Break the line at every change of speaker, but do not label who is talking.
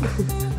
Bye.